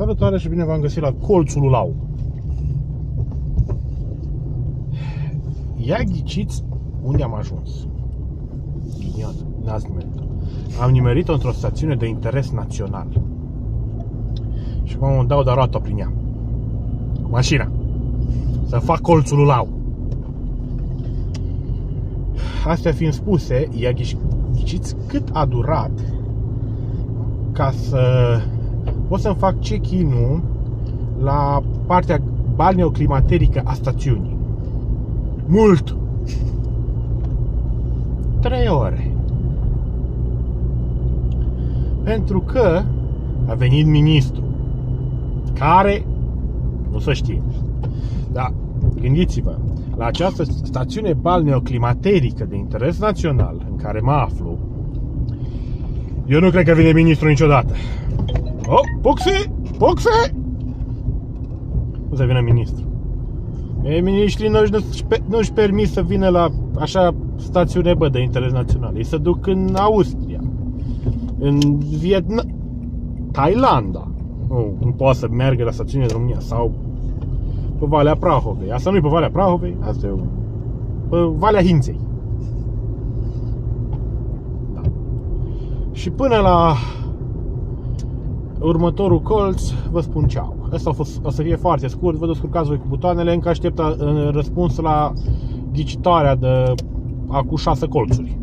Salutare și bine v-am găsit la Colțul Lau. Ia ghiciți unde am ajuns. Ghinion, n-ați nimerit. Am nimerit-o într-o stațiune de interes național. Și mă dau de roată prin ea. Cu mașina. Să fac colțul lau. Astea fiind spuse, ia ghiciți cât a durat ca să pot să-mi fac check-in-ul la partea balneoclimaterică a stațiunii. Mult! 3 ore. Pentru că a venit ministru care nu să știe. Dar gândiți-vă, la această stațiune balneoclimaterică de interes național în care mă aflu, eu nu cred că vine ministru niciodată. Oh, Puxi! Puxi! Nu să vină ministru. E, ministrii nu-și, nu-și permit să vină la așa stațiune, bă, de interes național. Ei se duc în Austria, în Vietnam, Thailanda. Nu, nu poate să meargă la stațiune de România sau pe Valea Prahovei. Asta nu e pe Valea Prahovei, asta e pe Valea Hinței. Da. Și până la următorul colț, vă spun ceau. Asta a fost, o să fie foarte scurt, vă descurcați voi cu butoanele, încă aștept uh, răspuns la ghicitoarea de acum șase colțuri.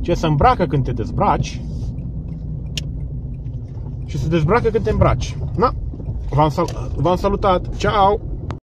Ce se îmbracă când te dezbraci și se dezbracă când te îmbraci. Na, v-am, sal- v-am salutat. Ciao!